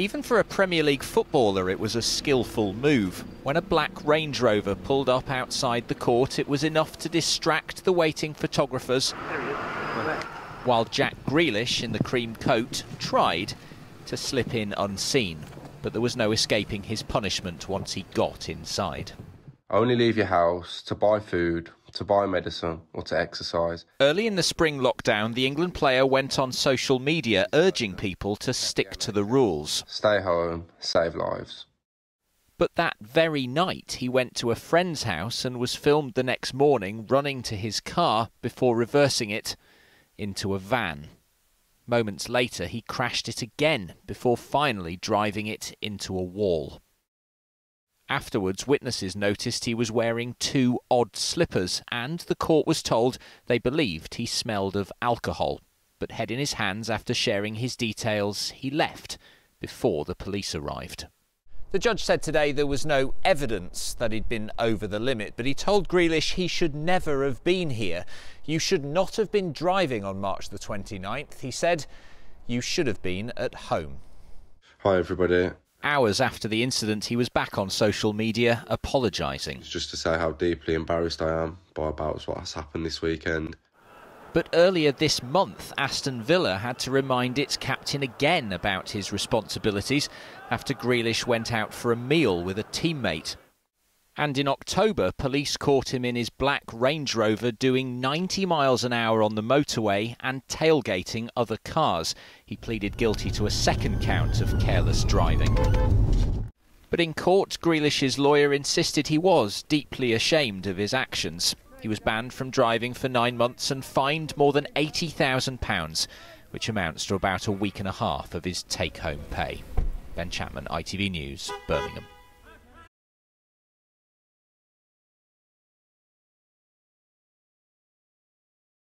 Even for a Premier League footballer, it was a skillful move. When a black Range Rover pulled up outside the court, it was enough to distract the waiting photographers. While Jack Grealish, in the cream coat, tried to slip in unseen. But there was no escaping his punishment once he got inside. Only leave your house to buy food, to buy medicine, or to exercise. Early in the spring lockdown, the England player went on social media urging people to stick to the rules. Stay home, save lives. But that very night, he went to a friend's house and was filmed the next morning running to his car before reversing it into a van. Moments later, he crashed it again before finally driving it into a wall. Afterwards, witnesses noticed he was wearing two odd slippers, and the court was told they believed he smelled of alcohol. But head in his hands after sharing his details, he left before the police arrived. The judge said today there was no evidence that he'd been over the limit, but he told Grealish he should never have been here. You should not have been driving on March the 29th. He said you should have been at home. Hi, everybody. Hours after the incident, he was back on social media apologising. Just to say how deeply embarrassed I am by about what has happened this weekend. But earlier this month, Aston Villa had to remind its captain again about his responsibilities after Grealish went out for a meal with a teammate. And in October, police caught him in his black Range Rover doing 90 miles an hour on the motorway and tailgating other cars. He pleaded guilty to a second count of careless driving. But in court, Grealish's lawyer insisted he was deeply ashamed of his actions. He was banned from driving for nine months and fined more than £80,000, which amounts to about a week and a half of his take home pay. Ben Chapman, ITV News, Birmingham.